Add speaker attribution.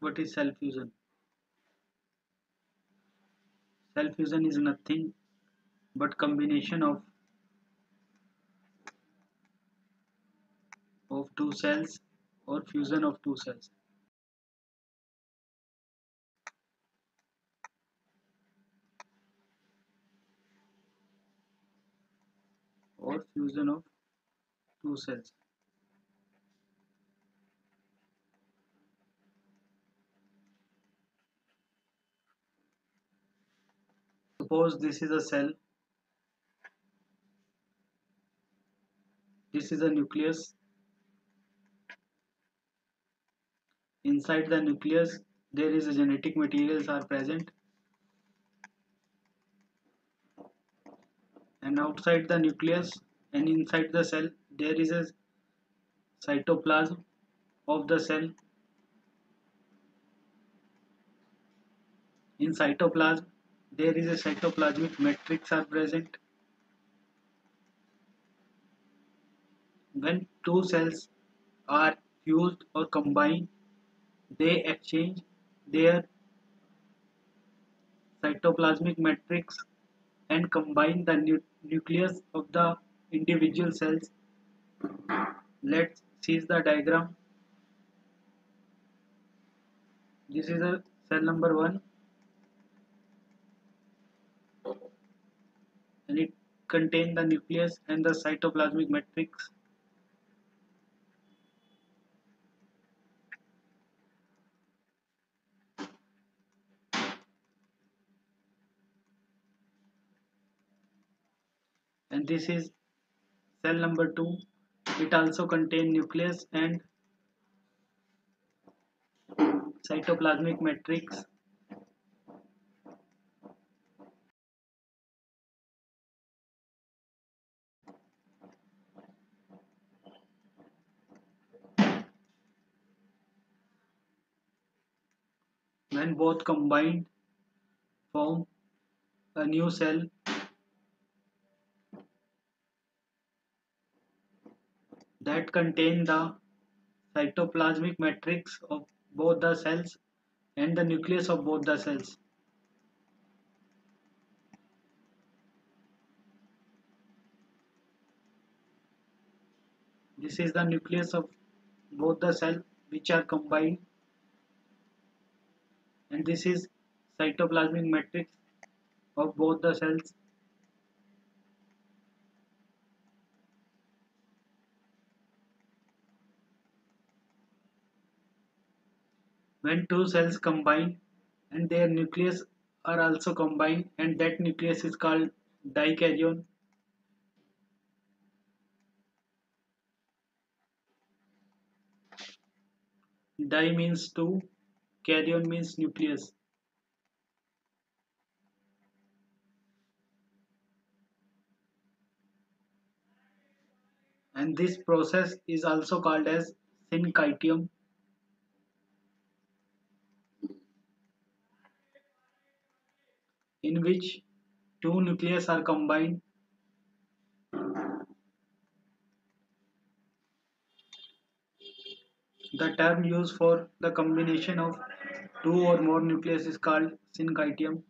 Speaker 1: what is cell fusion cell fusion is nothing but combination of of two cells or fusion of two cells. Or fusion of two cells suppose this is a cell. This is a nucleus. Inside the nucleus there is a genetic materials are present. And outside the nucleus and inside the cell there is a cytoplasm of the cell. In cytoplasm there is a cytoplasmic matrix are present. When two cells are fused or combined they exchange their cytoplasmic matrix and combine the nu nucleus of the individual cells. Let's see the diagram. This is a cell number 1 contains the nucleus and the cytoplasmic matrix. And this is cell number 2. It also contains nucleus and cytoplasmic matrix when both combined form a new cell that contain the cytoplasmic matrix of both the cells and the nucleus of both the cells. This is the nucleus of both the cells which are combined and this is cytoplasmic matrix of both the cells. When two cells combine and their nucleus are also combined and that nucleus is called dikaryon di means two Karyon means nucleus. And this process is also called as syncytium. in which two nucleus are combined The term used for the combination of two or more nucleus is called syncytium.